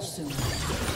Soon.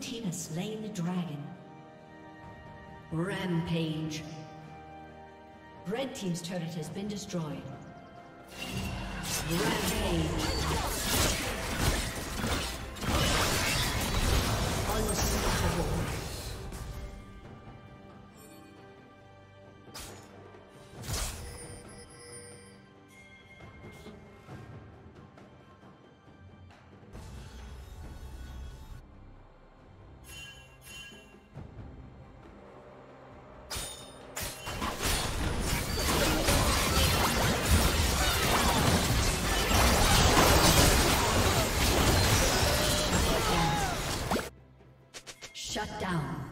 Team has slain the dragon. Rampage. Red Team's turret has been destroyed. Rampage. Shut down.